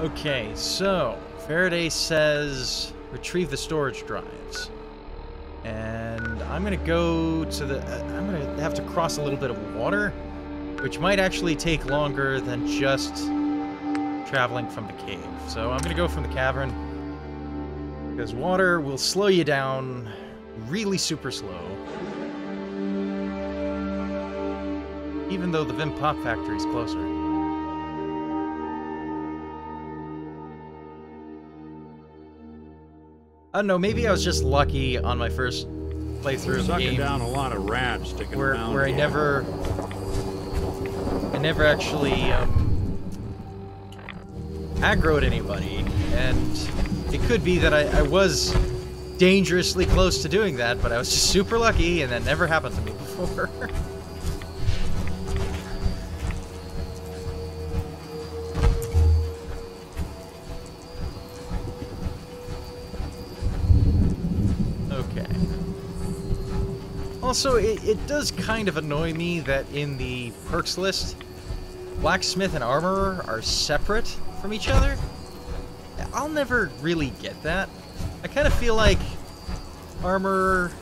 Okay, so Faraday says retrieve the storage drives. And I'm gonna go to the. Uh, I'm gonna have to cross a little bit of water, which might actually take longer than just traveling from the cave. So I'm gonna go from the cavern because water will slow you down really super slow. Even though the Vimpop Factory is closer. I don't know, maybe I was just lucky on my first playthrough of the Sucking game down a lot of rats sticking where, around. where I never I never actually um, aggroed anybody and it could be that I, I was dangerously close to doing that but I was just super lucky and that never happened to me before also, it, it does kind of annoy me that in the perks list, blacksmith and armorer are separate from each other. I'll never really get that. I kind of feel like armorer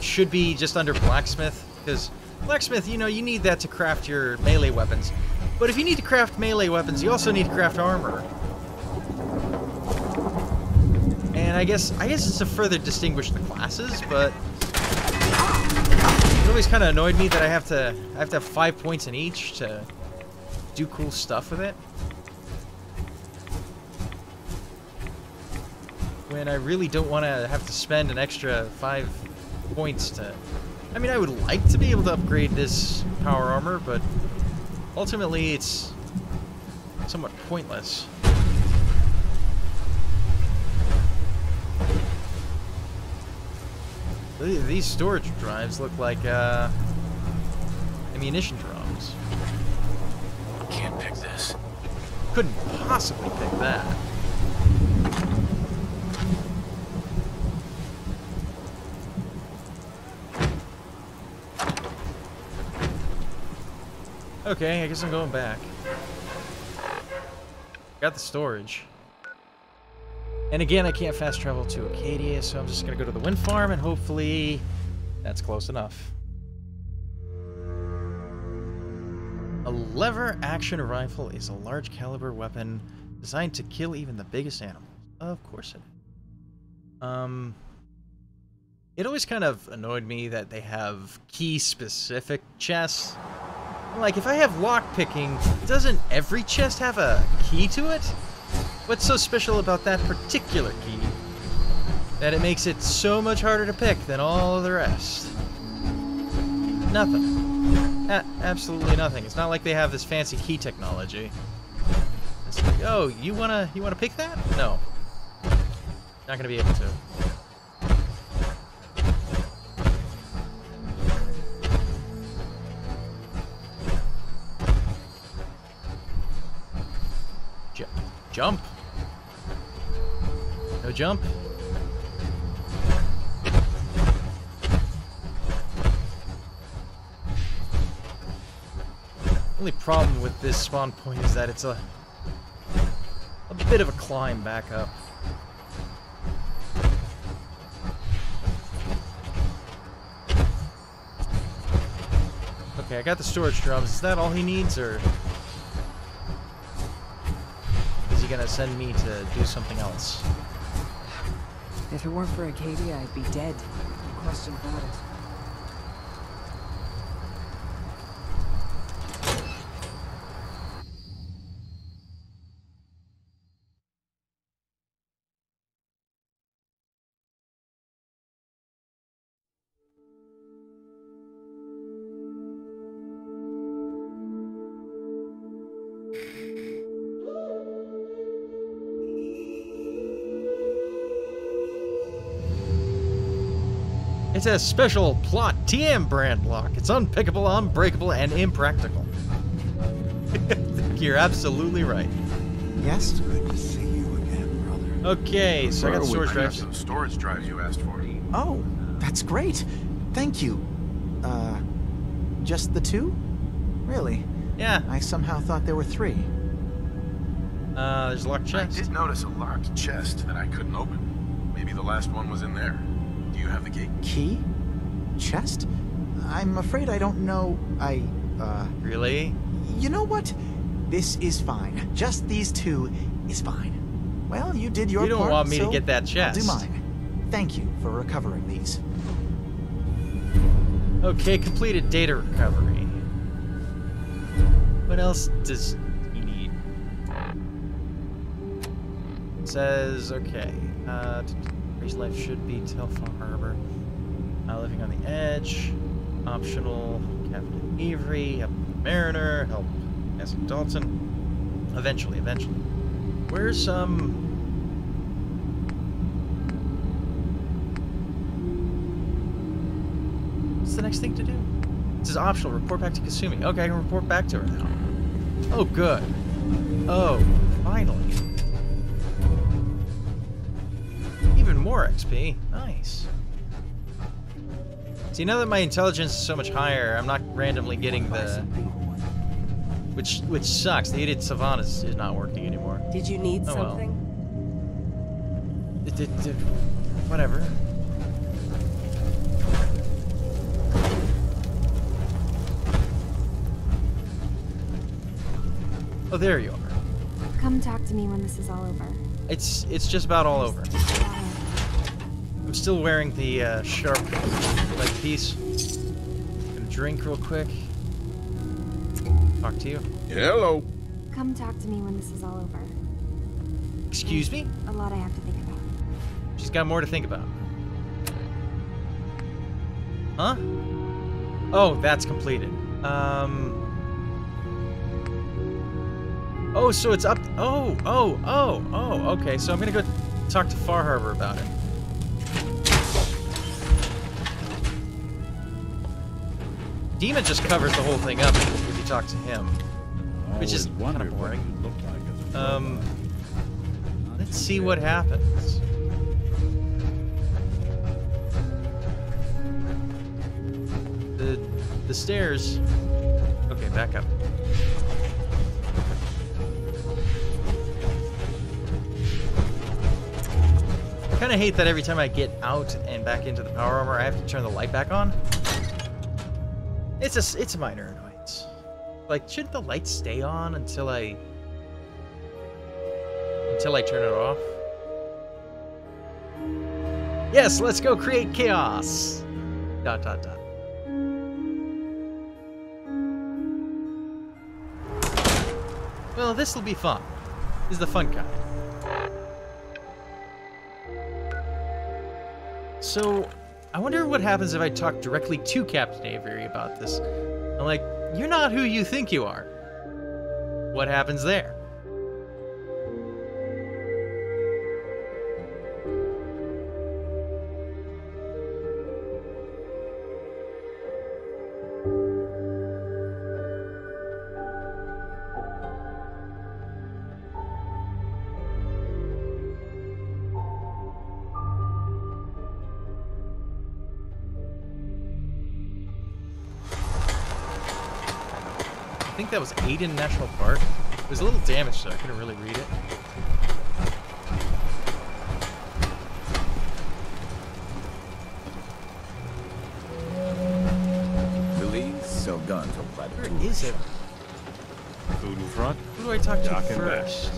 should be just under blacksmith, because blacksmith, you know, you need that to craft your melee weapons. But if you need to craft melee weapons, you also need to craft armor. And I guess I guess it's to further distinguish the classes, but always kind of annoyed me that I have to I have to have five points in each to do cool stuff with it. When I really don't want to have to spend an extra five points to. I mean, I would like to be able to upgrade this power armor, but ultimately it's somewhat pointless. These storage drives look like uh, ammunition drums. Can't pick this. Couldn't possibly pick that. Okay, I guess I'm going back. Got the storage. And again, I can't fast travel to Acadia, so I'm just gonna go to the wind farm and hopefully that's close enough. A lever action rifle is a large caliber weapon designed to kill even the biggest animals. Of course it is. Um, it always kind of annoyed me that they have key specific chests. Like, if I have lockpicking, doesn't every chest have a key to it? What's so special about that particular key? That it makes it so much harder to pick than all of the rest. Nothing. A- absolutely nothing. It's not like they have this fancy key technology. It's like, oh, you wanna you wanna pick that? No. Not gonna be able to. Ju- jump. Jump. Only problem with this spawn point is that it's a a bit of a climb back up. Okay, I got the storage drums. Is that all he needs, or is he gonna send me to do something else? If it weren't for Acadia, I'd be dead. No question about it. It's a special plot TM brand lock. It's unpickable, unbreakable, and impractical. You're absolutely right. Yes? Good to see you again, brother. Okay, so I got the storage drives. some storage drives you asked for. Oh, that's great. Thank you. Uh, just the two? Really? Yeah. I somehow thought there were three. Uh, there's a locked chest. I did notice a locked chest that I couldn't open. Maybe the last one was in there. Do you have the key? Key? Chest? I'm afraid I don't know. I, uh. Really? You know what? This is fine. Just these two is fine. Well, you did your part, You don't part, want me to get that chest. I'll do mine. Thank you for recovering these. Okay, completed data recovery. What else does he need? It says, okay, uh, race life should be Telfar Harbor. Uh, living on the edge. Optional. Captain Avery, help Mariner, help Master Dalton. Eventually, eventually. Where's, um... What's the next thing to do? This is optional. Report back to Kasumi. Okay, I can report back to her now. Oh, good. Oh, finally. More XP. Nice. See, now that my intelligence is so much higher, I'm not randomly getting the... Which which sucks. The idiot savant is, is not working anymore. Did you need Oh, well. something? It, it, it, whatever. Oh, there you are. Come talk to me when this is all over. It's it's just about all over. Just quiet. I'm still wearing the uh, sharp leg piece. Gonna drink real quick. Talk to you. Hello. Come talk to me when this is all over. Excuse me? A lot I have to think about. She's got more to think about. Huh? Oh, that's completed. Um. Oh, so it's up. Oh, oh, oh, oh. Okay, so I'm gonna go talk to Far Harbor about it. Dima just covers the whole thing up if you talk to him, which is kind of boring. Um, let's see what happens. The the stairs. Okay, back up. I kind of hate that every time I get out and back into the power armor, I have to turn the light back on. It's a it's a minor annoyance. Like, shouldn't the lights stay on until I until I turn it off? Yes, let's go create chaos. Dot dot dot. Well, this will be fun. This is the fun kind. So, I wonder what happens if I talk directly to Captain Avery about this. I'm like, you're not who you think you are. What happens there? Think that was Aiden National Park. It was a little damaged, so I couldn't really read it. Release so guns will fly Where is it? Food in front, Who do I talk to Dock and first?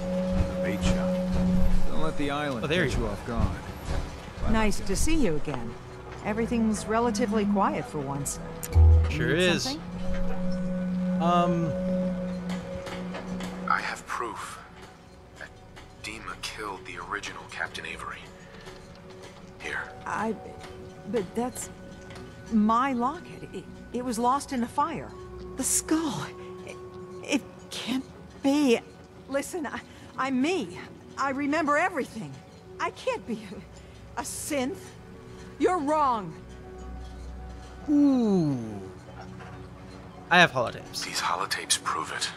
bait shop. Don't let the island Oh, there catch you you are. off guard. Nice to see you again. Everything's relatively quiet for once. Sure is. something? Um, But that's. My locket. It, it was lost in a fire. The skull. It, it can't be. Listen, I, I'm me. I remember everything. I can't be a, a synth. You're wrong. ooh. I have holotapes. These holotapes prove it.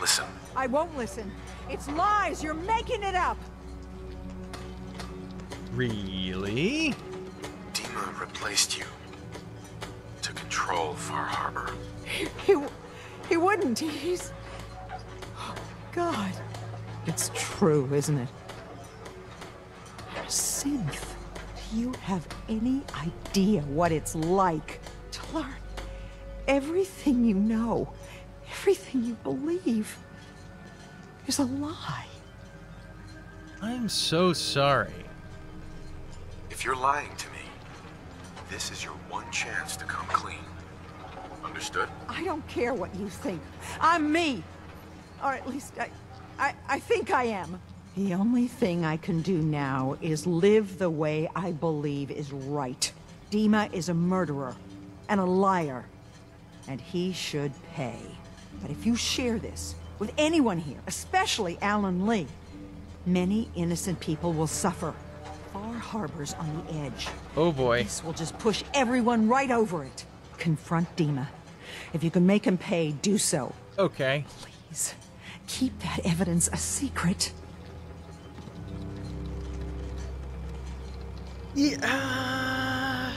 Listen, I won't listen. It's lies. You're making it up. Really? Dima replaced you to control Far Harbor. He, he, he wouldn't. He's. Oh, God. It's true, isn't it? Synth, do you have any idea what it's like to learn everything you know, everything you believe is a lie? I'm so sorry. If you're lying to me, this is your one chance to come clean. Understood? I don't care what you think. I'm me. Or at least I, I, I think I am. The only thing I can do now is live the way I believe is right. Dima is a murderer and a liar, and he should pay. But if you share this with anyone here, especially Allen Lee, many innocent people will suffer. Far Harbor's on the edge. Oh boy. This will just push everyone right over it. Confront Dima. If you can make him pay, do so. Okay. Please, keep that evidence a secret. Yeah.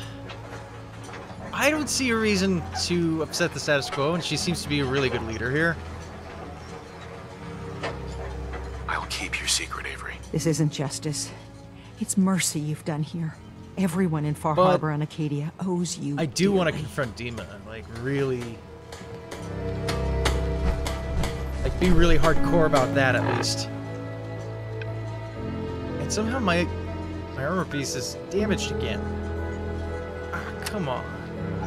I don't see a reason to upset the status quo, and she seems to be a really good leader here. I'll keep your secret, Avery. This isn't justice. It's mercy you've done here. Everyone in Far But Harbor and Acadia owes you. I do want to confront Dima, like really, like be really hardcore about that at least. And somehow my my armor piece is damaged again. Ah, come on.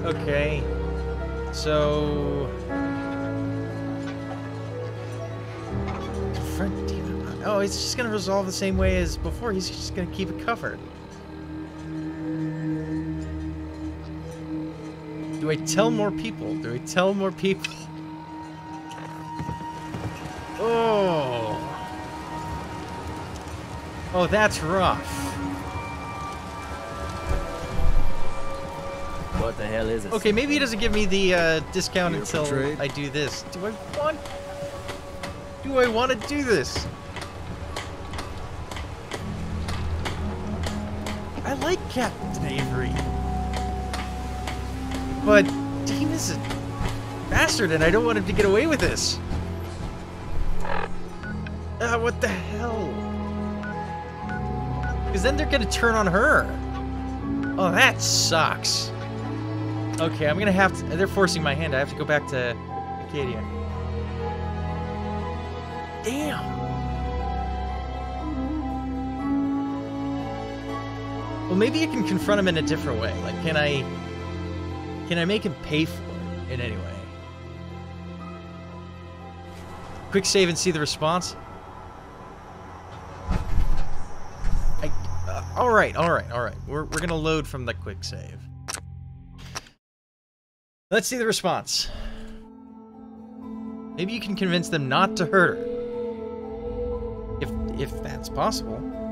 Okay. So confront Dima. Oh, he's just gonna resolve the same way as before. He's just gonna keep it covered. Do I tell more people? Do I tell more people? Oh. Oh, that's rough. What the hell is it? Okay, maybe he doesn't give me the uh, discount Here until? I do this. Do I want? Do I want to do this? Like Captain Avery, but Dima's a bastard, and I don't want him to get away with this. Ah, what the hell? Because then they're gonna turn on her. Oh, that sucks. Okay, I'm gonna have to. They're forcing my hand. I have to go back to Acadia. Well, maybe you can confront him in a different way. Like, can I? Can I make him pay for it in any way? Quick save and see the response. I. Uh, all right, all right, all right. We're we're gonna load from the quick save. Let's see the response. Maybe you can convince them not to hurt her. If if that's possible.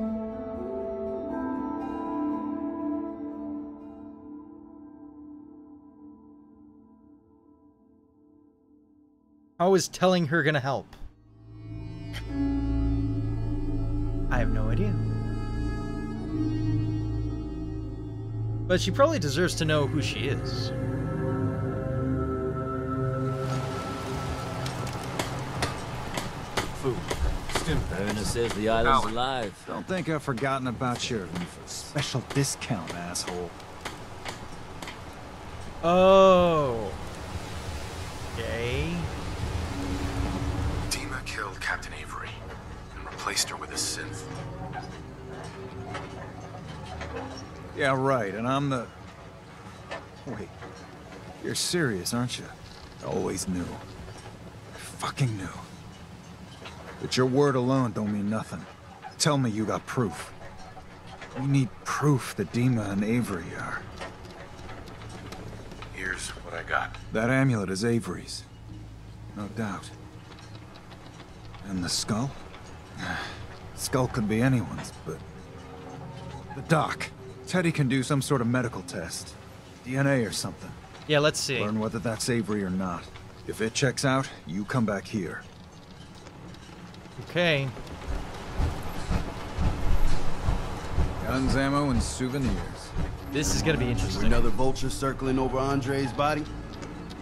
How is telling her gonna help? I have no idea. But she probably deserves to know who she is. Food. Stim Ernest says the island's Alan. alive. Don't think I've forgotten about your special discount, asshole. Oh. Okay. Replaced her with a synth. Yeah, right, and I'm the... Wait. You're serious, aren't you? I always knew. I fucking knew. But your word alone don't mean nothing. Tell me you got proof. We need proof that Dima and Avery are. Here's what I got. That amulet is Avery's. No doubt. And the skull? Skull could be anyone's, but... The doc. Teddy can do some sort of medical test. DNA or something. Yeah, let's see. Learn whether that's Avery or not. If it checks out, you come back here. Okay. Guns, ammo, and souvenirs. This is gonna be interesting. Another vulture circling over Andre's body?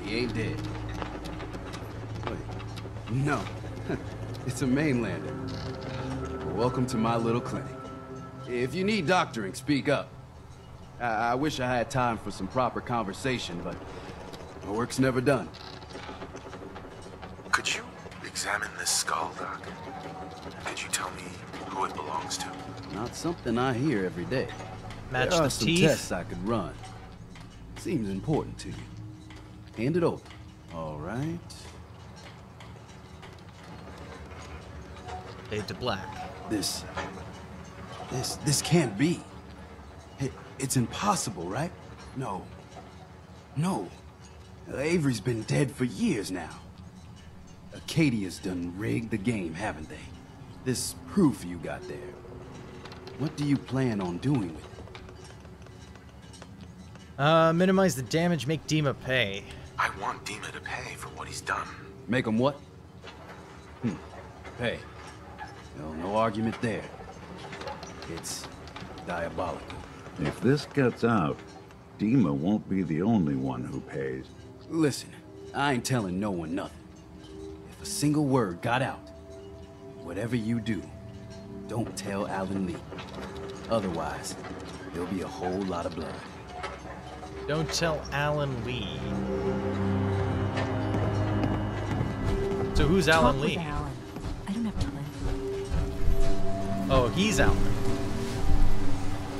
He ain't dead. Wait, no. it's a mainlander. Welcome to my little clinic. If you need doctoring, speak up. I, I wish I had time for some proper conversation, but my work's never done. Could you examine this skull, Doc? Could you tell me who it belongs to? Not something I hear every day. Match there the are some teeth. tests I could run. Seems important to you. Hand it over. All right. Fade to black. This. This. This can't be. It, it's impossible, right? No. No. Avery's been dead for years now. Acadia's done rigged the game, haven't they? This proof you got there. What do you plan on doing with it? Uh, minimize the damage, make Dima pay. I want Dima to pay for what he's done. Make him what? Hmm. Pay. No, no argument there. It's diabolical. If this gets out, Dima won't be the only one who pays. Listen, I ain't telling no one nothing. If a single word got out, whatever you do, don't tell Allen Lee. Otherwise, there'll be a whole lot of blood. Don't tell Allen Lee. So who's Allen Talk Lee? Oh, he's Allen.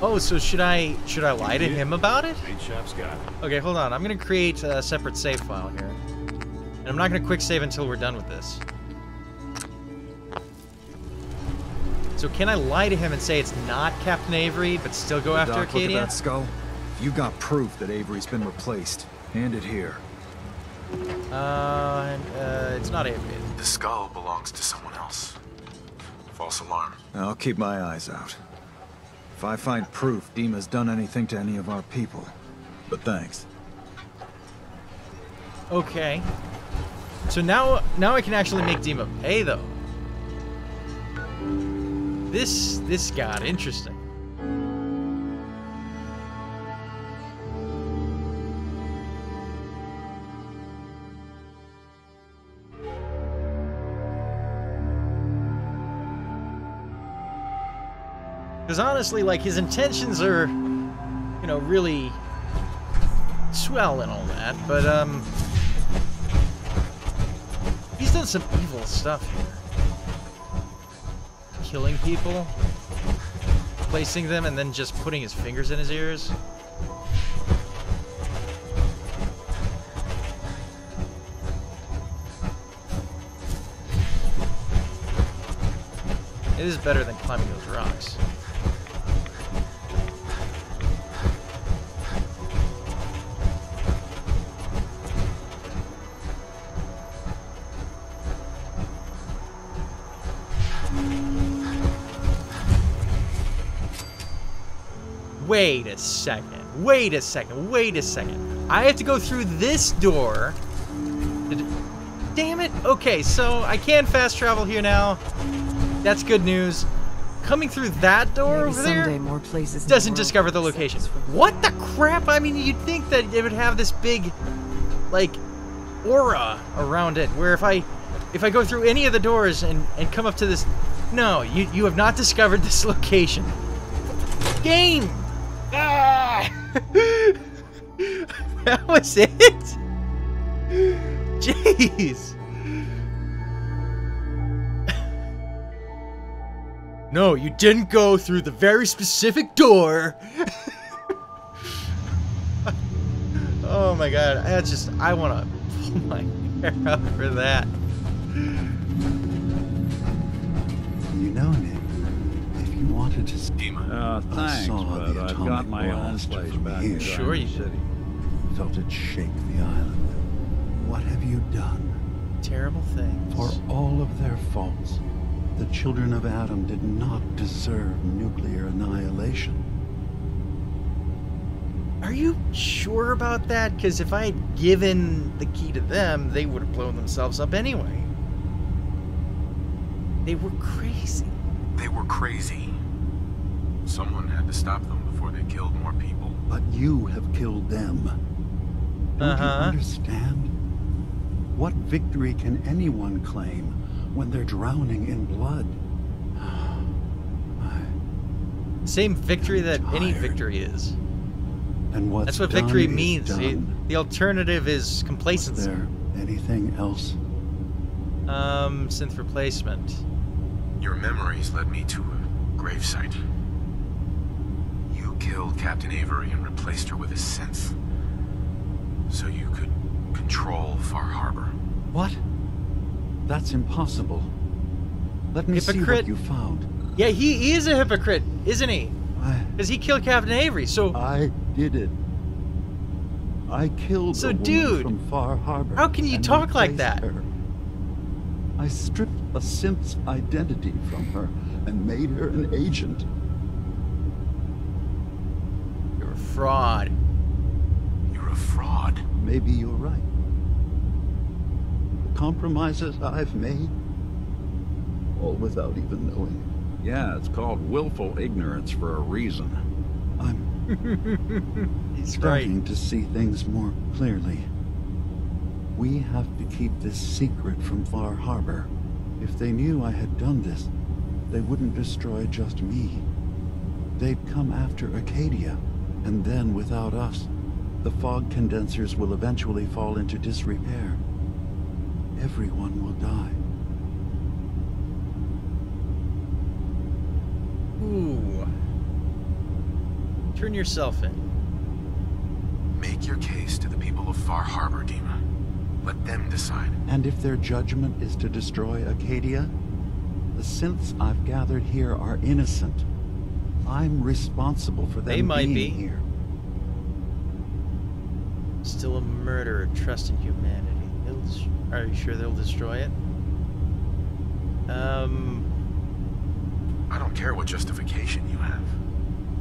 Oh, so should I should I lie to him about it? Paint shop's got it. Okay, hold on. I'm gonna create a separate save file here, and I'm not gonna quick save until we're done with this. So can I lie to him and say it's not Captain Avery, but still go after Doc, look at Acadia? that skull. If you got proof that Avery's been replaced, hand it here. Uh, uh, it's not Avery. The skull belongs to someone else. False alarm. I'll keep my eyes out. If I find proof Dima's done anything to any of our people. But thanks. Okay. So now, now I can actually make Dima pay though. This this got interesting. Because honestly, like his intentions are, you know, really swell and all that, but um, he's done some evil stuff here. Killing people, placing them, and then just putting his fingers in his ears. It is better than climbing those rocks. Wait a second. Wait a second. Wait a second. I have to go through this door. Damn it. Okay, so I can fast travel here now. That's good news. Coming through that door Maybe over there more places doesn't discover the location. us for the- What the crap? I mean, you'd think that it would have this big, like, aura around it, where if I, if I go through any of the doors and and come up to this, no, you you have not discovered this location. Game. Ah! that was it. Jeez. No, you didn't go through the very specific door. oh my god, I just I want to pull my hair out for that. You know, you wanted to see Dima. Uh, I thanks, saw but the I've got atomic my own blast place from back here. in Sure you Diamond did. City. felt it shake the island. What have you done? Terrible things. For all of their faults, the children of Atom did not deserve nuclear annihilation. Are you sure about that? Because if I had given the key to them, they would have blown themselves up anyway. They were crazy. They were crazy. Someone had to stop them before they killed more people. But you have killed them. Don't Uh-huh. you understand? What victory can anyone claim when they're drowning in blood. Same victory that any victory is. And what's That's what done victory means. The, done. the alternative is Is complacency. there anything else? Um, synth replacement. Your memories led me to a gravesite. You killed Captain Avery and replaced her with a synth. So you could control Far Harbor. What? That's impossible. Let me see Hypocrite. what you found. Yeah, he is a hypocrite, isn't he? I, Because he killed Captain Avery. So I did it. I killed So, the dude, from Far Harbor. how can you talk like that? her. I stripped a synth's identity from her and made her an agent. you're a fraud. You're a fraud. Maybe you're right. The compromises I've made, all without even knowing it. Yeah, it's called willful ignorance for a reason. I'm He's right. starting to see things more clearly. We have to keep this secret from Far Harbor. If they knew I had done this, they wouldn't destroy just me. They'd come after Acadia, and then without us, the fog condensers will eventually fall into disrepair. Everyone will die. Ooh. Turn yourself in. Make your case to the people of Far Harbor, Dima. Let them decide. And if their judgment is to destroy Acadia, the synths I've gathered here are innocent. I'm responsible for them They might being be. here. Still a murderer, trust in humanity. Are you sure they'll destroy it? Um, I don't care what justification you have.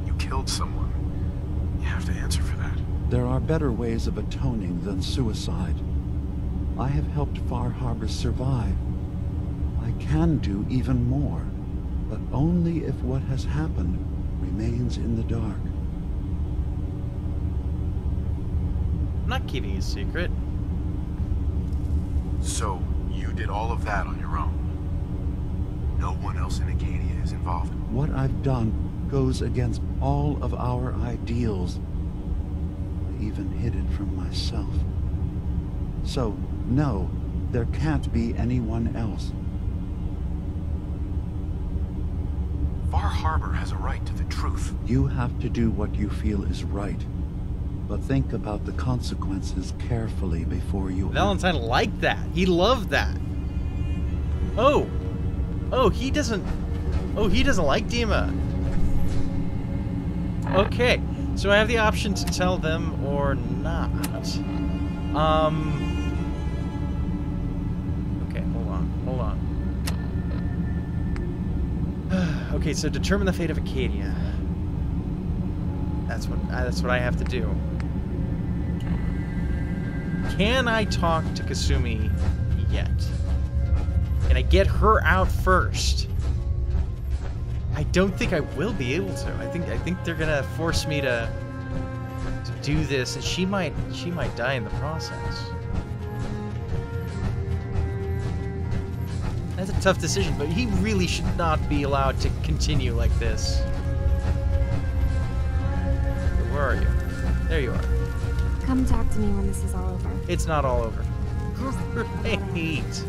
You killed someone. You have to answer for that. There are better ways of atoning than suicide. I have helped Far Harbor survive. I can do even more, but only if what has happened remains in the dark. I'm not keeping a secret. So, you did all of that on your own. No one else in Acadia is involved. What I've done goes against all of our ideals. I even hid it from myself. So, no, there can't be anyone else. Far Harbor has a right to the truth. You have to do what you feel is right. But think about the consequences carefully before you. Valentine liked that. He loved that. Oh. Oh, he doesn't. Oh, he doesn't like Dima. Okay. So I have the option to tell them or not. Um. Okay, hold on. Hold on. okay, so determine the fate of Acadia. That's what uh, that's what I have to do. Can I talk to Kasumi yet? Can I get her out first? I don't think I will be able to. I think I think they're gonna force me to to do this, and she might she might die in the process. That's a tough decision, but he really should not be allowed to continue like this. Where are you? There you are. Come talk to me when this is all over. It's not all over. Great.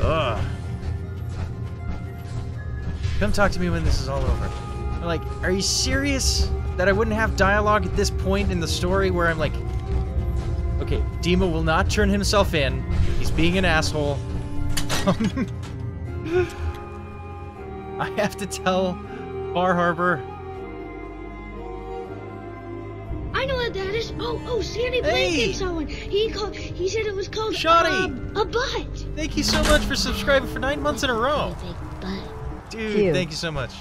Ugh. Come talk to me when this is all over. I'm like, are you serious that I wouldn't have dialogue at this point in the story where I'm like, okay, Dima will not turn himself in. He's being an asshole. I have to tell Far Harbor. Oh, oh, Sandy Hey! Blanket someone. He called. He said it was called. Shoddy! um, a butt. Thank you so much for subscribing for nine months in a row. Big Butt. Dude, Cute. thank you so much.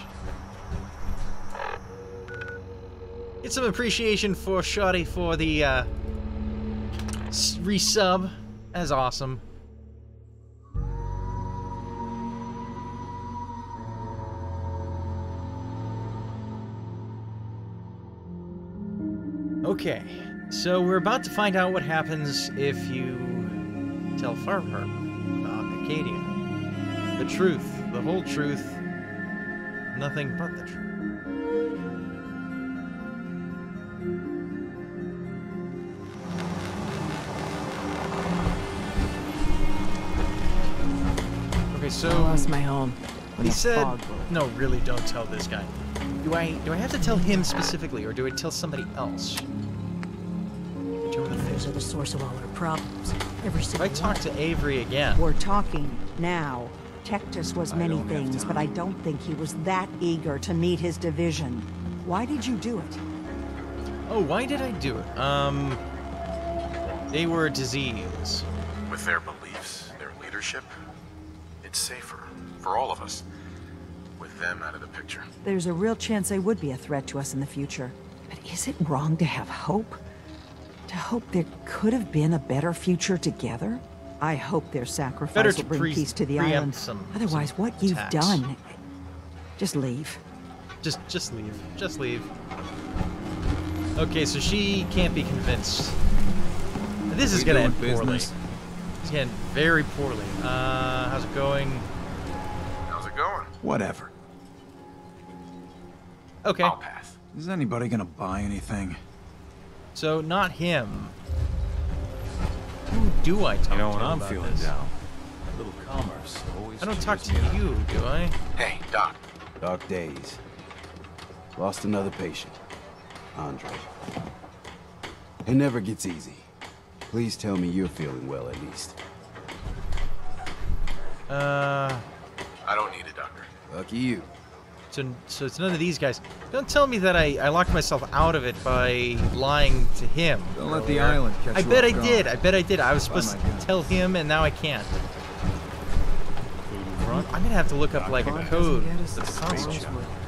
Get some appreciation for Shoddy for the uh, s- resub. That's awesome. Okay, so we're about to find out what happens if you tell Farmer about Acadia. The truth, the whole truth, nothing but the truth. Okay, so I lost my home. he said, "No, really, don't tell this guy." Do I do I have to tell him specifically, or do I tell somebody else? Those are the source of all our problems. Every If single I talk to Avery again, We're talking now. Tektus was I many things, but I don't think he was that eager to meet his division. Why did you do it? oh, why did I do it? Um, they were a disease. With their beliefs, their leadership, it's safer for all of us with them out of the picture. There's a real chance they would be a threat to us in the future. But is it wrong to have hope? To hope there could have been a better future together? I hope their sacrifice will bring peace to the island. some- Otherwise, some what you've attacks. done... Just leave. Just just leave. Just leave. Okay, so she can't be convinced. This is We gonna doing end poorly. business? It's gonna end very poorly. Uh, how's it going? How's it going? Whatever. Okay. I'll pass. Is anybody gonna buy anything? So not him. Who do I talk to? You know, to when I'm feeling this? down, a little commerce always I don't talk to cheers me up. you, do I? Hey, Doc. Dark days. Lost another patient. Andre. It never gets easy. Please tell me you're feeling well at least. Uh, I don't need a doctor. Lucky you. So so it's none of these guys. Don't tell me that I I locked myself out of it by lying to him. Don't let the island catch I you bet I off did. I bet I did. I was oh supposed my to tell him, and now I can't. I'm gonna have to look up like a code. The consoles. We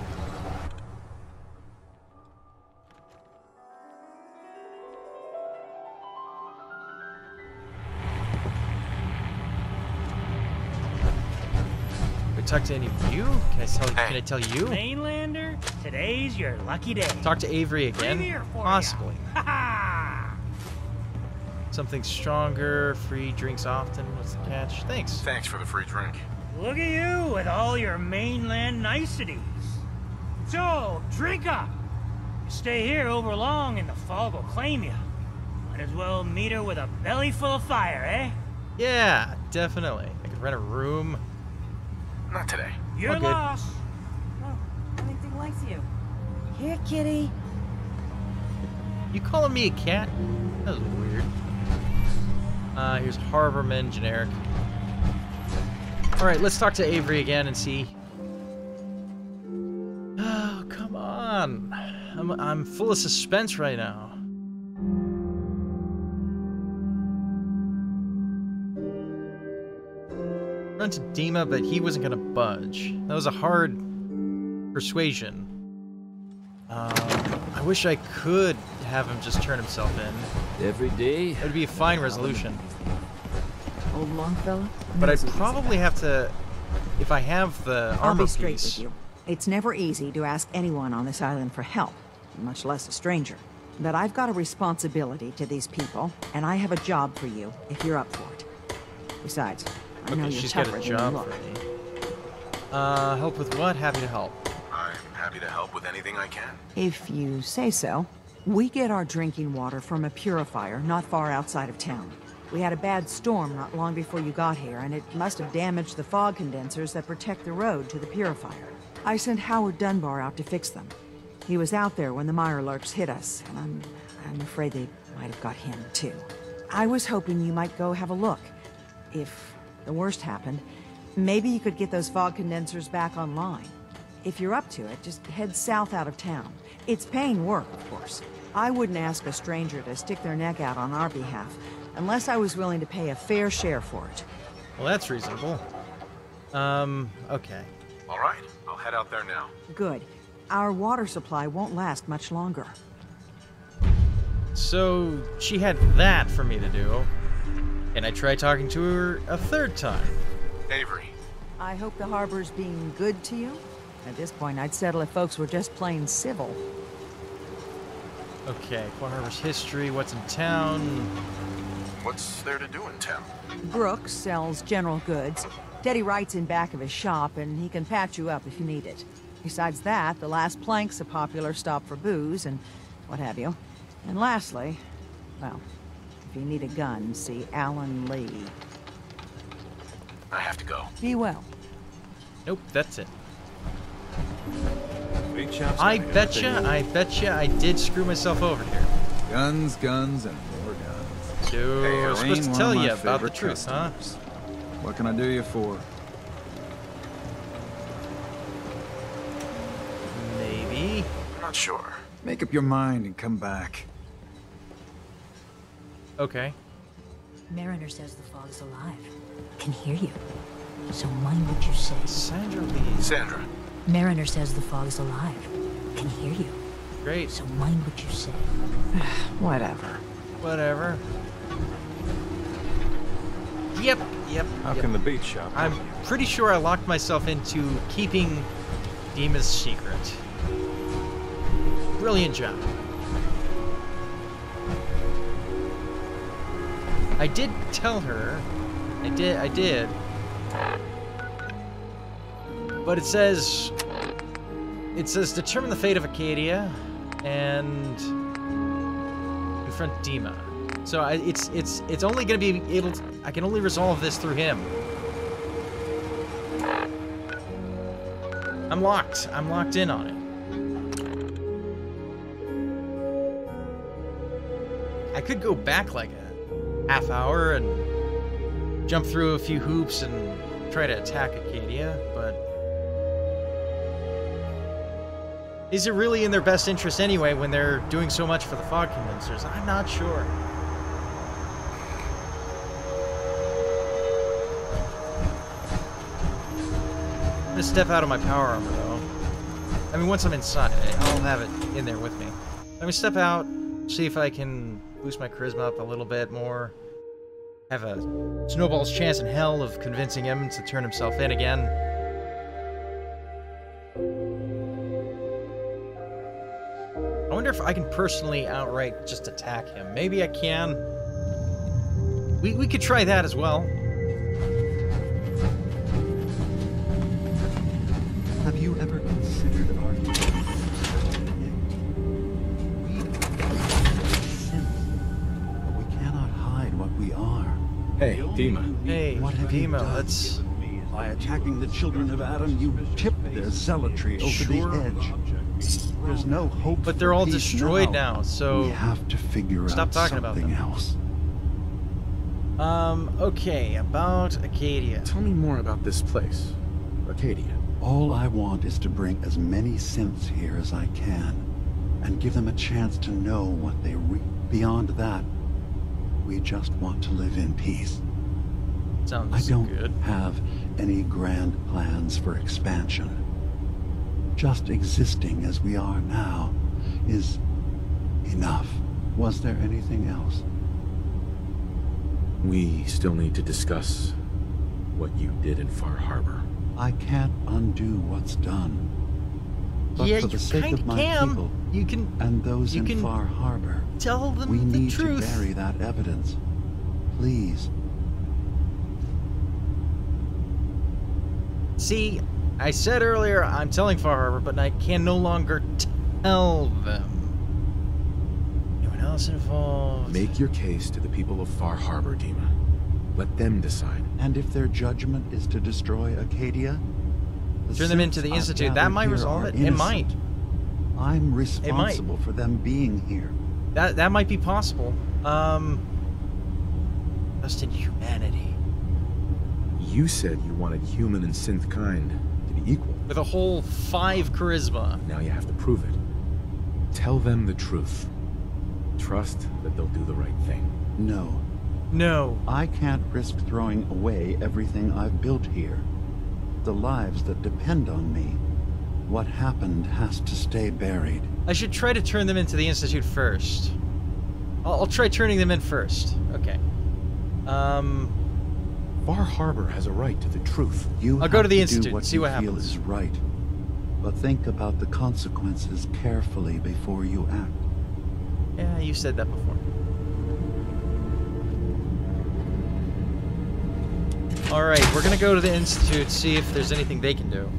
talk to any of you? Can I tell? Can I tell you? Mainlander, today's your lucky day. Talk to Avery again? For. Possibly. Ha ha! Something stronger, free drinks often. What's the catch? Thanks. Thanks for the free drink. Look at you with all your mainland niceties. So, drink up. You stay here over long and the fog will claim you. Might as well meet her with a belly full of fire, eh? Yeah, definitely. I could rent a room. Not today. You're All good. lost. I think he likes you. Here, kitty. You calling me a cat? That was weird. Uh, here's Harborman, generic. Alright, let's talk to Avery again and see. Oh, come on. I'm, I'm full of suspense right now. Run to Dima, but he wasn't gonna budge. That was a hard persuasion. Um, I wish I could have him just turn himself in. Every day. It would be a fine resolution. Old Longfellow? But I'd probably have to, if I have the armor I'll be straight piece. with you. It's never easy to ask anyone on this island for help, much less a stranger. But I've got a responsibility to these people, and I have a job for you if you're up for it. Besides, I know Okay, you're she's got a job for me. Uh, help with what? Happy to help. I'm happy to help with anything I can. If you say so. We get our drinking water from a purifier not far outside of town. We had a bad storm not long before you got here, and it must have damaged the fog condensers that protect the road to the purifier. I sent Howard Dunbar out to fix them. He was out there when the Mirelurks hit us, and I'm, I'm afraid they might have got him, too. I was hoping you might go have a look. If the worst happened, maybe you could get those fog condensers back online. If you're up to it, just head south out of town. It's paying work, of course. I wouldn't ask a stranger to stick their neck out on our behalf, unless I was willing to pay a fair share for it. Well, that's reasonable. Um, okay. All right, I'll head out there now. Good. Our water supply won't last much longer. So she had that for me to do. And I try talking to her a third time. Avery, I hope the harbor's being good to you. At this point, I'd settle if folks were just plain civil. Okay, Quan Harbor's history, what's in town. what's there to do in town? Brooks sells general goods. Teddy Wright's in back of his shop, and he can patch you up if you need it. Besides that, the last plank's a popular stop for booze and what have you. And lastly, well, if you need a gun, see Allen Lee. I have to go. Be well. Nope, that's it. Big I gonna get betcha, everything I betcha I did screw myself over here. Guns, guns, and more guns. So, Hey, I was supposed to tell you about the favorite truth, huh? What can I do you for? Maybe. I'm not sure. Make up your mind and come back. Okay. Mariner says the fog's alive. Can hear you. So mind what you say. Sandra Lee. Sandra. Mariner says the fog's alive. Can hear you. Great. So mind what you say. Whatever. Whatever. Yep, yep. How yep. can the beach shop? I'm pretty sure I locked myself into keeping Dima's secret. Brilliant job. I did tell her. I did. I did. But it says. It says determine the fate of Acadia, and confront Dima. So I, it's it's it's only going to be able. To, I can only resolve this through him. I'm locked. I'm locked in on it. I could go back like a half hour and jump through a few hoops and try to attack Acadia, but is it really in their best interest anyway when they're doing so much for the fog condensers? I'm not sure. I'm gonna step out of my power armor though. I mean, once I'm inside, I'll have it in there with me. Let me step out, see if I can boost my charisma up a little bit more. Have a snowball's chance in hell of convincing him to turn himself in again. I wonder if I can personally outright just attack him. Maybe I can. We, we could try that as well. Dima. Hey, What have you Dima, done? let's... By attacking the children of Adam, you tipped their zealotry over Sure. the edge. There's no hope. But they're all destroyed now, so... we have to figure stop out talking about something them. else. Um, okay, about Acadia. Tell me more about this place, Acadia. All I want is to bring as many synths here as I can, and give them a chance to know what they re- Beyond that, we just want to live in peace. Sounds I don't good. have any grand plans for expansion. Just existing as we are now is enough. Was there anything else? We still need to discuss what you did in Far Harbor. I can't undo what's done. But yeah, for you the sake of of my can. people You can and those you in can Far Harbor, tell them we the need truth. to bury that evidence. Please. See, I said earlier I'm telling Far Harbor, but I can no longer tell them. Anyone else involved? Make your case to the people of Far Harbor, Dima. Let them decide. And if their judgment is to destroy Acadia, the Turn them into the Institute. That might resolve it. It might. I'm responsible for them being here. That that might be possible. Um, just in humanity, You said you wanted human and synth kind to be equal. with a whole five charisma. Now you have to prove it. Tell them the truth. Trust that they'll do the right thing. No. No. I can't risk throwing away everything I've built here. The lives that depend on me. What happened has to stay buried. I should try to turn them into the Institute first. I'll, I'll try turning them in first. Okay. Um, Far Harbor has a right to the truth. You I'll go have to the do Institute, what see you what feel happens. is right. But think about the consequences carefully before you act. yeah, you said that before. Alright, we're gonna go to the Institute, see if there's anything they can do.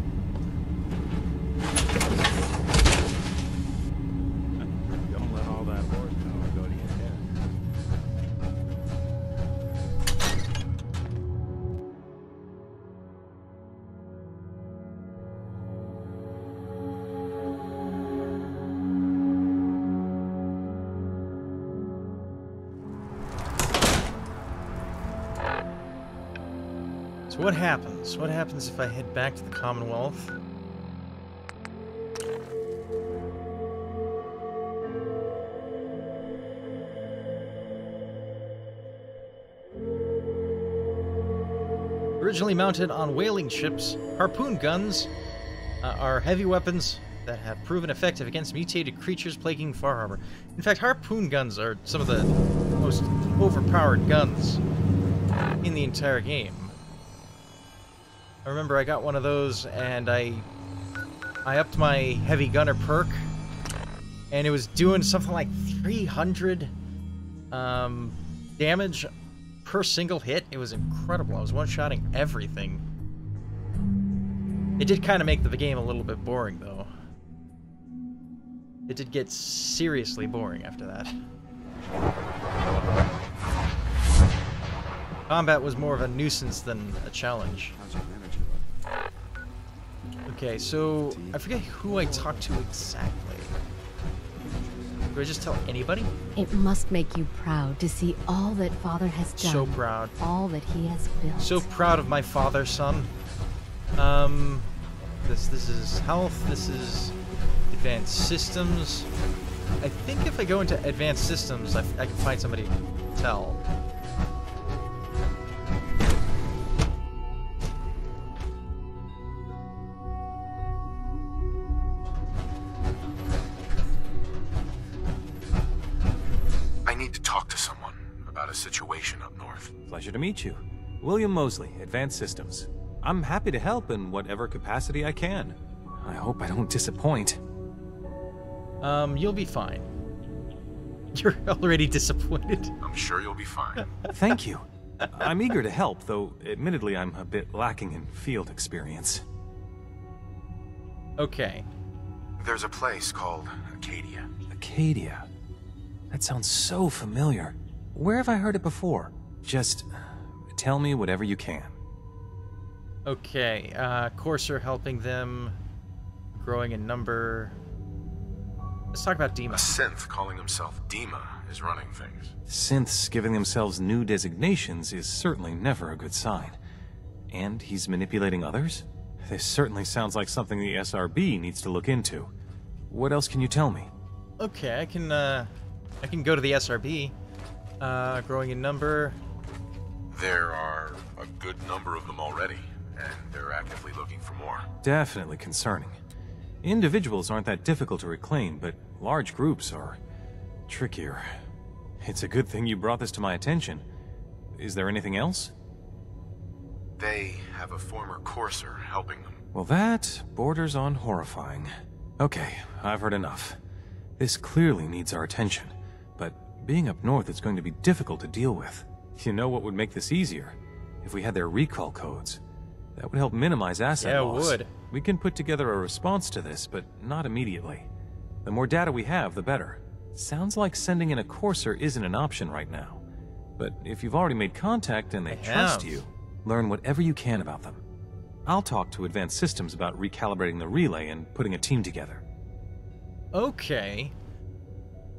So what happens? What happens if I head back to the Commonwealth? Originally mounted on whaling ships, harpoon guns uh, are heavy weapons that have proven effective against mutated creatures plaguing Far Harbor. In fact, harpoon guns are some of the most overpowered guns in the entire game. I remember I got one of those and I I upped my heavy gunner perk and it was doing something like 300 um, damage per single hit. It was incredible. I was one-shotting everything. It did kind of make the game a little bit boring though. It did get seriously boring after that. Combat was more of a nuisance than a challenge. Okay, so I forget who I talked to exactly. Do I just tell anybody? It must make you proud to see all that Father has done. So proud. All that he has built. So proud of my father, son. Um, this this is health. This is advanced systems. I think if I go into advanced systems, I, I can find somebody to tell. Meet you. William Mosley, Advanced Systems. I'm happy to help in whatever capacity I can. I hope I don't disappoint. Um, you'll be fine. You're already disappointed. I'm sure you'll be fine. Thank you. I'm eager to help, though admittedly I'm a bit lacking in field experience. Okay. There's a place called Acadia. Acadia. That sounds so familiar. Where have I heard it before? Just tell me whatever you can. Okay, uh, Courser helping them, growing in number. Let's talk about Dima. A Dima. synth calling himself Dima is running things. Synths giving themselves new designations is certainly never a good sign. And he's manipulating others? This certainly sounds like something the SRB needs to look into. What else can you tell me? Okay, I can, uh, I can go to the SRB. Uh, growing in number. There are a good number of them already, and they're actively looking for more. Definitely concerning. Individuals aren't that difficult to reclaim, but large groups are trickier. It's a good thing you brought this to my attention. Is there anything else? They have a former courser helping them. Well, that borders on horrifying. Okay, I've heard enough. This clearly needs our attention, but being up north it's going to be difficult to deal with. You know what would make this easier? If we had their recall codes. That would help minimize asset Yeah, it loss. would. We can put together a response to this, but not immediately. The more data we have, the better. Sounds like sending in a courser isn't an option right now. But if you've already made contact and they I trust have. you, learn whatever you can about them. I'll talk to Advanced Systems about recalibrating the relay and putting a team together. Okay.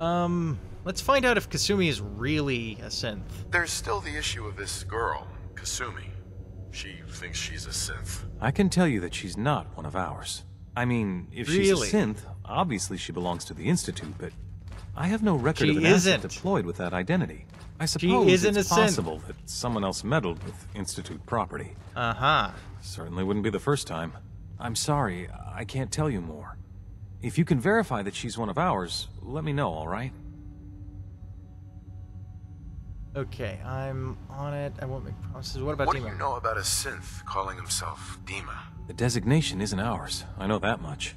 Um, let's find out if Kasumi is really a synth. There's still the issue of this girl, Kasumi. She thinks she's a synth. I can tell you that she's not one of ours. I mean, if Really? she's a synth, obviously she belongs to the Institute, but I have no record She of an asset isn't. deployed with that identity. I suppose isn't it's a synth. possible that someone else meddled with Institute property. Uh-huh. Certainly wouldn't be the first time. I'm sorry, I can't tell you more. If you can verify that she's one of ours, let me know, alright? Okay, I'm on it. I won't make promises. What about What do Dima? you know about a synth calling himself Dima? The designation isn't ours. I know that much.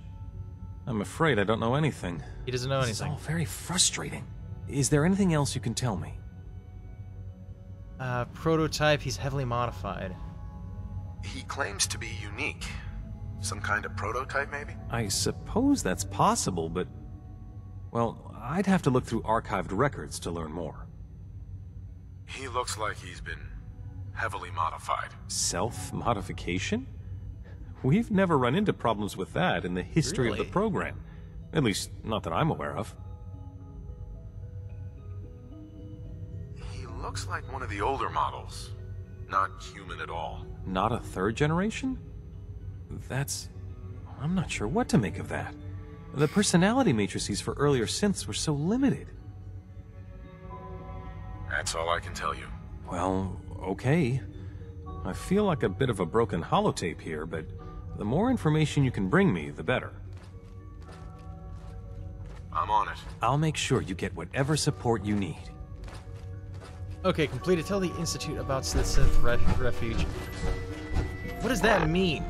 I'm afraid I don't know anything. He doesn't know This is anything. all very frustrating. Is there anything else you can tell me? Uh, prototype, he's heavily modified. He claims to be unique. Some kind of prototype, maybe? I suppose that's possible, but... Well, I'd have to look through archived records to learn more. He looks like he's been heavily modified. Self-modification? We've never run into problems with that in the history of the program. At least, not that I'm aware of. He looks like one of the older models. Not human at all. Not a third generation? That's... I'm not sure what to make of that. The personality matrices for earlier synths were so limited. That's all I can tell you. Well, okay. I feel like a bit of a broken holotape here, but the more information you can bring me, the better. I'm on it. I'll make sure you get whatever support you need. Okay, completed. Tell the Institute about the Synth Re Refuge. What does that mean?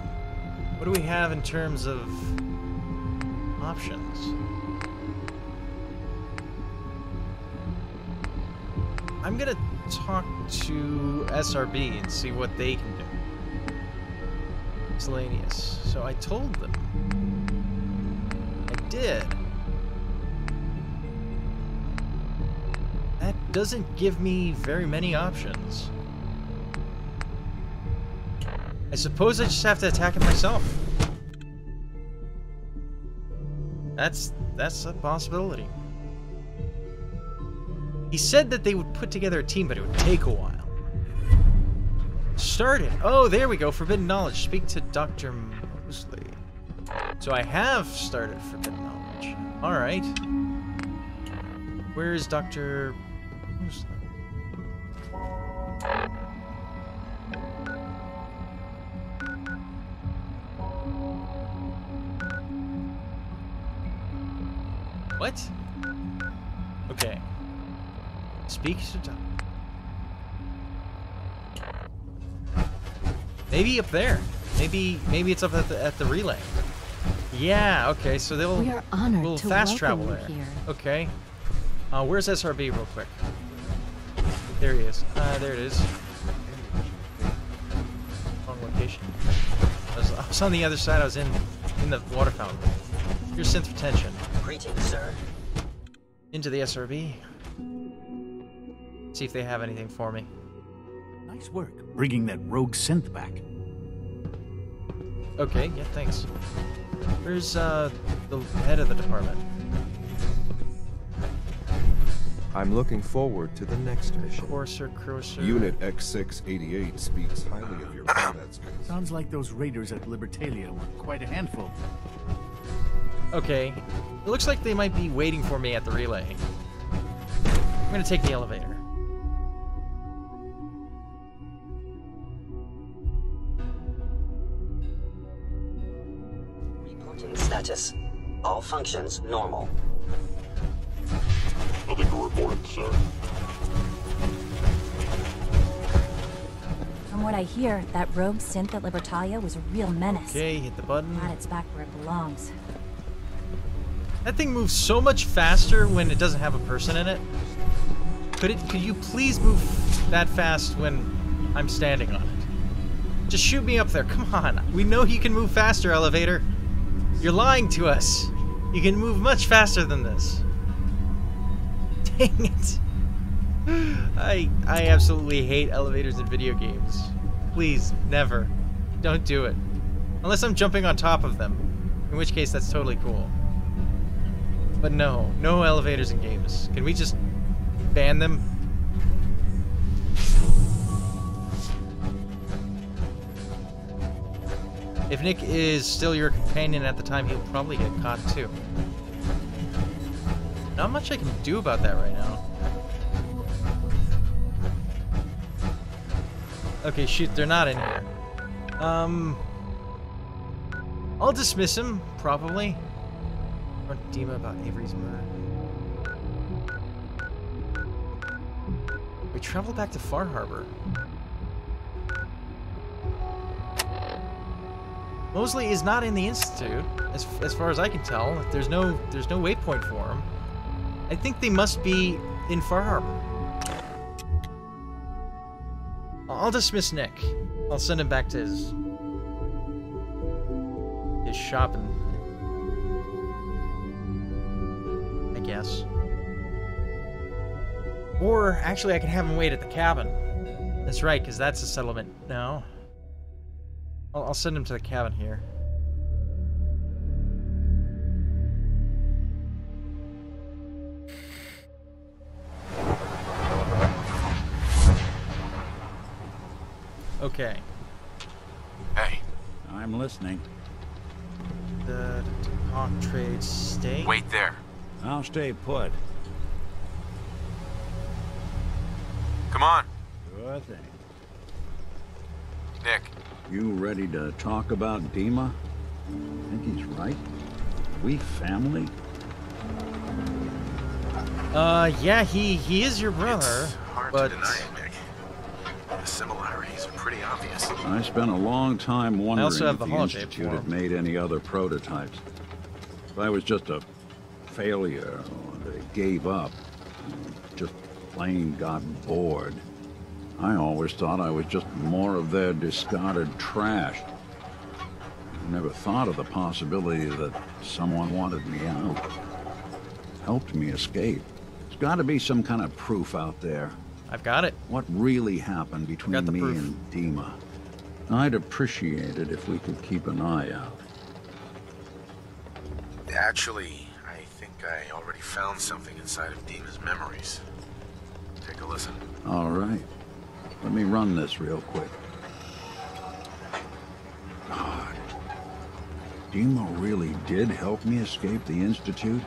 What do we have in terms of options? I'm gonna talk to SRB and see what they can do. Miscellaneous. So I told them. I did. That doesn't give me very many options. I suppose I just have to attack it myself. That's that's a possibility. He said that they would put together a team, but it would take a while. Start it. Oh, there we go. Forbidden knowledge. Speak to Dr. Mosley. So I have started forbidden knowledge. All right. Where is Dr. Mosley? What? Speak to Doc. Maybe up there. Maybe maybe it's up at the at the relay. Yeah. Okay. So they'll We are honored we'll to fast travel there. here. Okay. Uh, where's SRB real quick? There he is. Uh, there it is. Wrong location. I was, I was on the other side. I was in in the water fountain. Here's synth retention. Greetings, sir. Into the SRB. See if they have anything for me. Nice work bringing that rogue synth back. Okay, yeah, thanks. Where's uh the head of the department? I'm looking forward to the next mission. Courser, Crosser. Unit X688 speaks highly of your combat skills. Sounds like those raiders at Libertalia were quite a handful. Okay. It looks like they might be waiting for me at the relay. I'm gonna take the elevator. Status. All functions normal. Nothing to report, sir. From what I hear, that rogue synth at Libertalia was a real menace. Okay, hit the button. Glad it's back where it belongs. That thing moves so much faster when it doesn't have a person in it. Could it could you please move that fast when I'm standing on it? Just shoot me up there. Come on. We know you can move faster, elevator. You're lying to us. You can move much faster than this. Dang it. I I absolutely hate elevators in video games. Please, never. Don't do it. Unless I'm jumping on top of them. In which case that's totally cool. But no, no elevators in games. Can we just ban them? If Nick is still your companion at the time, he'll probably get caught too. Not much I can do about that right now. Okay, shoot, they're not in here. Um, I'll dismiss him, probably. Or Dima about Avery's murder. We travel back to Far Harbor. Mosley is not in the institute, as, as far as I can tell. There's no there's no waypoint for him. I think they must be in Far Harbor. I'll dismiss Nick. I'll send him back to his his shopping. I guess. Or actually, I can have him wait at the cabin. That's right, because that's a settlement now. I'll, I'll send him to the cabin here. Okay. Hey. I'm listening. The Hawk Trade State. Wait there. I'll stay put. Come on. Sure thing. Nick. You ready to talk about Dima? I think he's right. We family? Uh, yeah, he he is your brother, It's hard but to deny it, Nick. The similarities are pretty obvious. I spent a long time wondering if the the Institute had made any other prototypes. If I was just a failure, or they gave up, just plain got bored. I always thought I was just more of their discarded trash. I never thought of the possibility that someone wanted me out. Helped me escape. There's got to be some kind of proof out there. I've got it. What really happened between me proof. and Dima? I'd appreciate it if we could keep an eye out. Actually, I think I already found something inside of Dima's memories. Take a listen. All right. Let me run this real quick. God. Dima really did help me escape the Institute?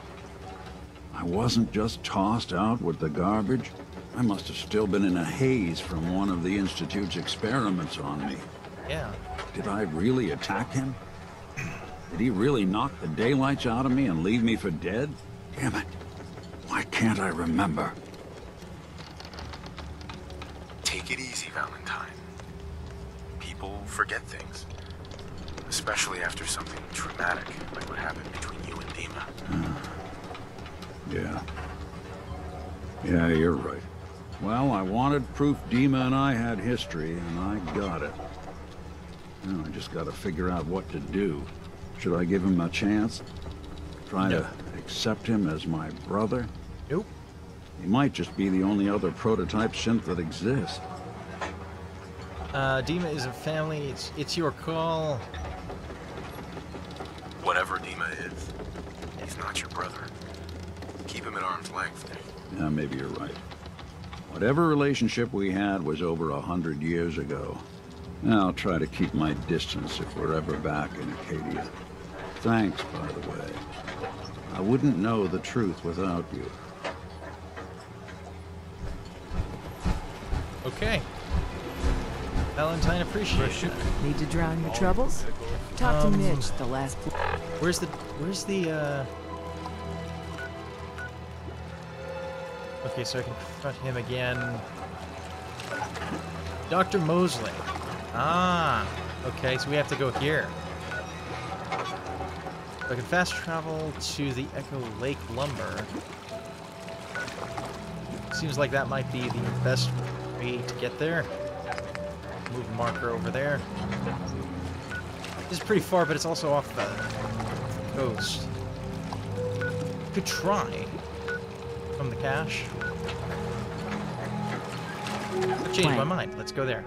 I wasn't just tossed out with the garbage. I must have still been in a haze from one of the Institute's experiments on me. Yeah. Did I really attack him? Did he really knock the daylights out of me and leave me for dead? Damn it. Why can't I remember? Take it easy, Valentine. People forget things. Especially after something traumatic, like what happened between you and Dima. Hmm. Yeah. Yeah, you're right. Well, I wanted proof Dima and I had history, and I got it. Now I just gotta figure out what to do. Should I give him a chance? Try No. to accept him as my brother? Nope. He might just be the only other prototype synth that exists. Uh, Dima is a family. It's it's your call. Whatever Dima is, he's not your brother. Keep him at arm's length, Yeah, maybe you're right. Whatever relationship we had was over a hundred years ago. I'll try to keep my distance if we're ever back in Acadia. Thanks, by the way. I wouldn't know the truth without you. Okay. Valentine appreciates that. Need to drown your troubles? Talk to Um, Mitch, the last... Where's the where's the uh Okay, so I can confront him again. Dr. Mosley. Ah, okay, so we have to go here. So I can fast travel to the Echo Lake Lumber. Seems like that might be the best way to get there. Move the marker over there. This is pretty far, but it's also off the coast. Could try from the cache. I've changed my mind. Let's go there.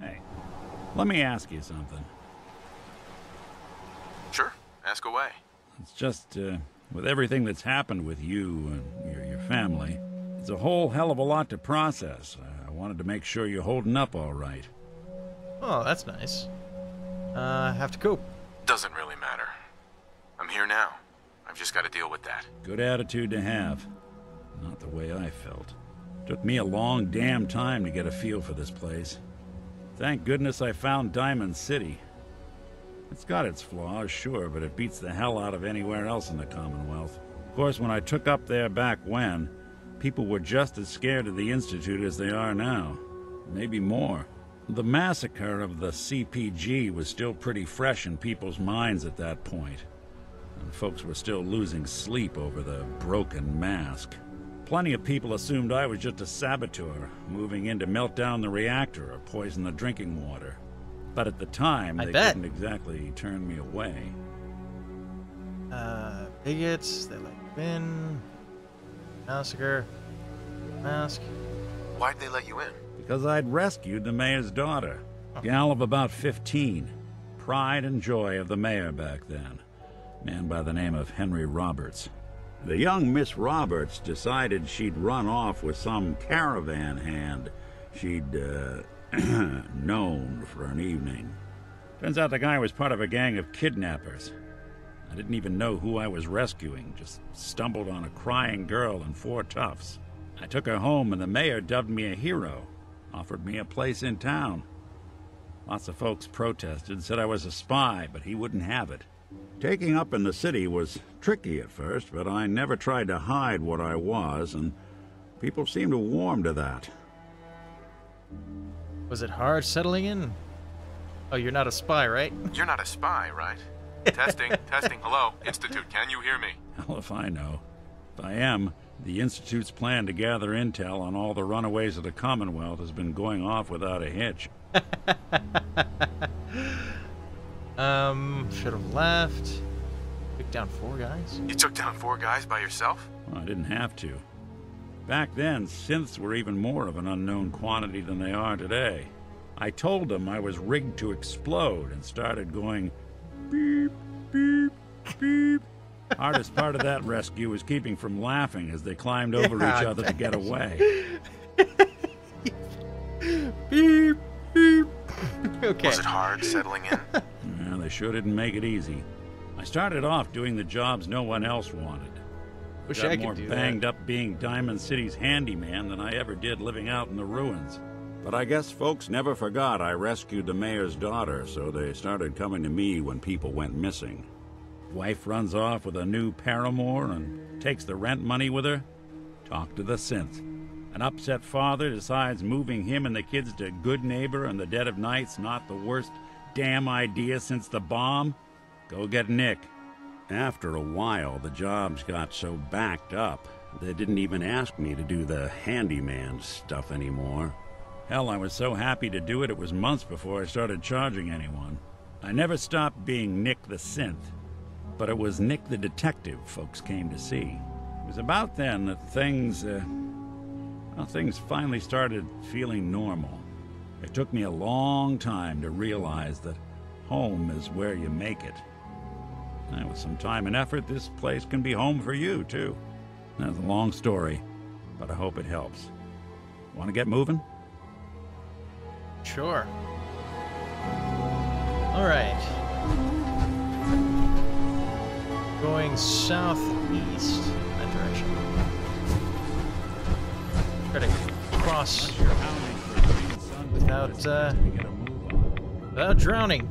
Hey, let me ask you something. Sure, ask away. It's just, uh, with everything that's happened with you and your, your family, it's a whole hell of a lot to process. I wanted to make sure you're holding up all right. Oh, that's nice. Uh, have to cope. Doesn't really matter. I'm here now. I've just got to deal with that. Good attitude to have. Not the way I felt. Took me a long damn time to get a feel for this place. Thank goodness I found Diamond City. It's got its flaws, sure, but it beats the hell out of anywhere else in the Commonwealth. Of course, when I took up there back when, people were just as scared of the Institute as they are now. Maybe more. The massacre of the CPG was still pretty fresh in people's minds at that point, and folks were still losing sleep over the broken mask. Plenty of people assumed I was just a saboteur, moving in to melt down the reactor or poison the drinking water. But at the time, I they bet. couldn't exactly turn me away. Uh, bigots, they let you in. Massacre. Mask. Why'd they let you in? Because I'd rescued the mayor's daughter, gal of about 15. Pride and joy of the mayor back then. Man by the name of Henry Roberts. The young Miss Roberts decided she'd run off with some caravan hand she'd, uh, known for an evening. Turns out the guy was part of a gang of kidnappers. I didn't even know who I was rescuing, just stumbled on a crying girl and four toughs. I took her home, and the mayor dubbed me a hero, offered me a place in town. Lots of folks protested, said I was a spy, but he wouldn't have it. Taking up in the city was tricky at first, but I never tried to hide what I was, and people seemed to warm to that. Was it hard settling in? Oh, you're not a spy, right? You're not a spy, right? testing, testing. Hello, Institute, can you hear me? Hell if I know. If I am, the Institute's plan to gather intel on all the runaways of the Commonwealth has been going off without a hitch. Um, should have left. Took down four guys. You took down four guys by yourself? Well, I didn't have to. Back then, synths were even more of an unknown quantity than they are today. I told them I was rigged to explode and started going beep, beep, beep. Hardest part of that rescue was keeping from laughing as they climbed over Yeah, each other to get away. Beep, beep. okay. Was it hard settling in? Yeah, they sure didn't make it easy. I started off doing the jobs no one else wanted. Wish Got I could more do that. banged up being Diamond City's handyman than I ever did living out in the ruins. But I guess folks never forgot I rescued the mayor's daughter, so they started coming to me when people went missing. Wife runs off with a new paramour and takes the rent money with her. Talk to the synth. An upset father decides moving him and the kids to Goodneighbor in the dead of night's not the worst damn idea since the bomb. Go get Nick. After a while, the jobs got so backed up, they didn't even ask me to do the handyman stuff anymore. Hell, I was so happy to do it, it was months before I started charging anyone. I never stopped being Nick the Synth, but it was Nick the Detective folks came to see. It was about then that things, uh, well, things finally started feeling normal. It took me a long time to realize that home is where you make it. And with some time and effort, this place can be home for you, too. That's a long story, but I hope it helps. Want to get moving? Sure. All right. Going southeast that direction. Try to cross without uh, without drowning.